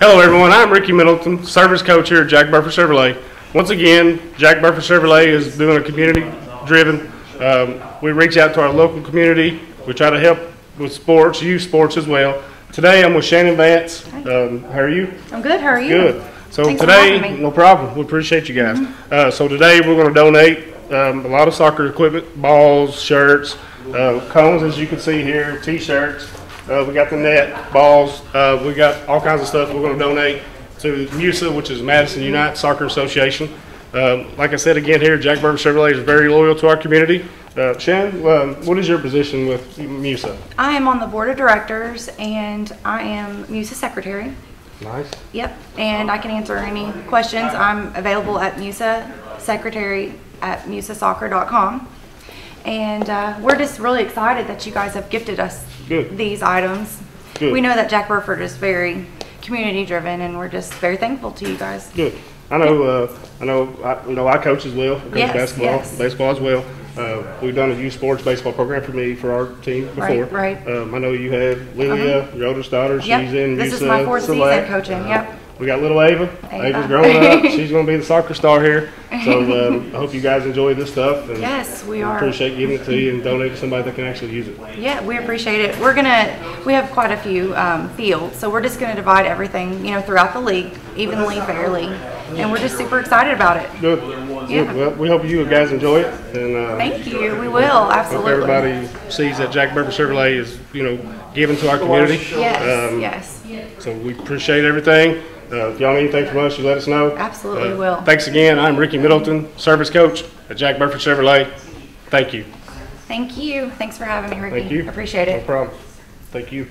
Hello, everyone. I'm Ricky Middleton, service coach here at Jack Burford Chevrolet. Once again, Jack Burford Chevrolet is doing a community-driven. Um, we reach out to our local community. We try to help with sports, youth sports as well. Today, I'm with Shannon Vance. Um, how are you? I'm good. How are you? Good. So Thanks today, no problem. We appreciate you guys. Uh, so today, we're going to donate um, a lot of soccer equipment, balls, shirts, uh, cones, as you can see here, t-shirts. Uh, we got the net, balls. Uh, we got all kinds of stuff. We're going to donate to MUSA, which is Madison United Soccer Association. Um, like I said again here, Jack Burford Chevrolet is very loyal to our community. Uh, Shannon, um, what is your position with MUSA? I am on the board of directors and I am MUSA secretary. Nice. Yep. And I can answer any questions. I'm available at MUSA secretary at musasoccer.com. And uh, we're just really excited that you guys have gifted us Good. these items. Good. We know that Jack Burford is very community driven and we're just very thankful to you guys. Good. I know. Uh, I know. I, you know. I coach as well. I coach Yes, basketball, yes. baseball as well. Uh, we've done a youth sports baseball program for me for our team before. Right, right. Um, I know you had Lilia, your oldest daughter. She's Yep. in. This is my fourth season coaching. Uh, Yep. We got little Ava. Ava. Ava's growing up. She's going to be the soccer star here. So um, I hope you guys enjoy this stuff. And Yes, we are. Appreciate giving it to you and donating to somebody that can actually use it. Yeah, we appreciate it. We're gonna, we have quite a few um, fields, so we're just gonna divide everything, you know, throughout the league evenly, fairly, and we're just super excited about it. Good. Yeah. Good. Well, we hope you guys enjoy it. And uh, Thank you. We will absolutely. Hope absolutely. everybody sees that Jack Burford Chevrolet is, you know, giving to our community. Yes, Um, yes. So we appreciate everything. Uh, if y'all need anything from us, you let us know. Absolutely Uh, will. Thanks again. I'm Ricky Middleton, service coach at Jack Burford Chevrolet. Thank you. Thank you. Thanks for having me, Ricky. Thank you. Appreciate it. No it. problem. Thank you.